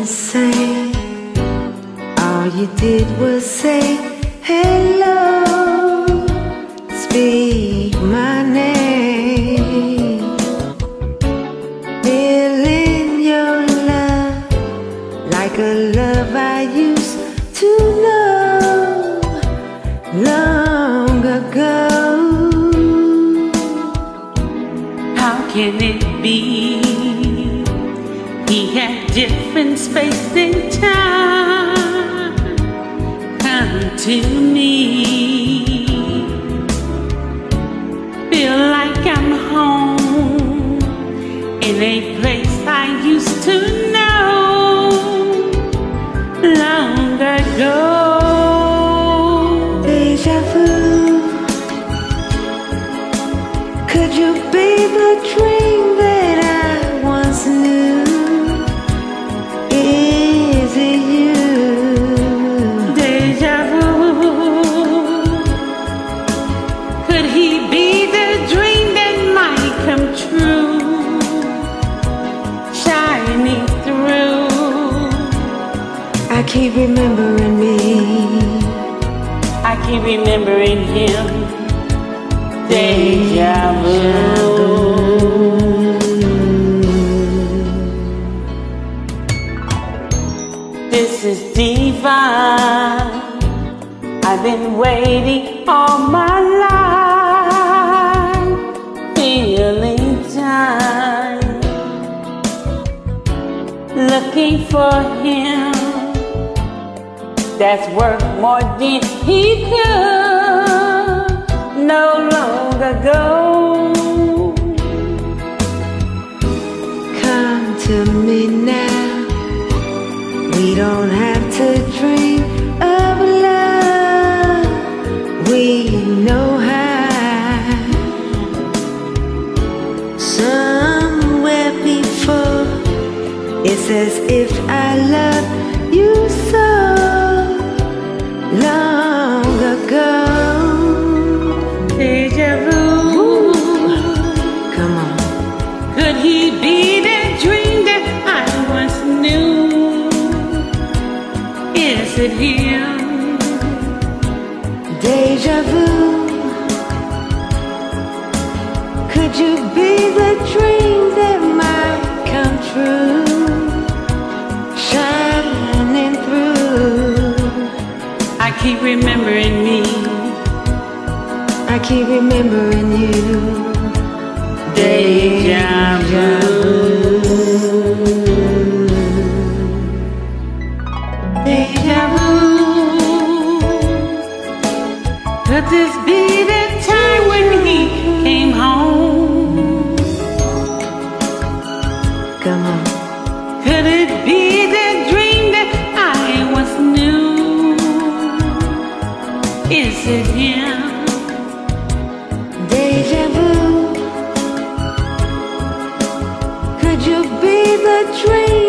insane. All you did was say hello, speak my name. Feeling your love like a love I used to know long ago. How can it be? Had different space and time. Come to me. Feel like I'm home in a place I used to know long ago. Deja vu. Could you be the dream that I once knew? Keep remembering me. I keep remembering him. Deja vu. This is divine. I've been waiting all my life, feeling time, looking for him that's worth more than he could no long ago. Come to me now. We don't have to dream of love. We know how. Somewhere before, it's as if I love you so It him? Deja vu. Could you be the dream that might come true? Shining through. I keep remembering me. I keep remembering you. Deja Deja Could this be the time when he came home. Come on. Could it be the dream that I once knew? Is it him? Deja vu. Could you be the dream?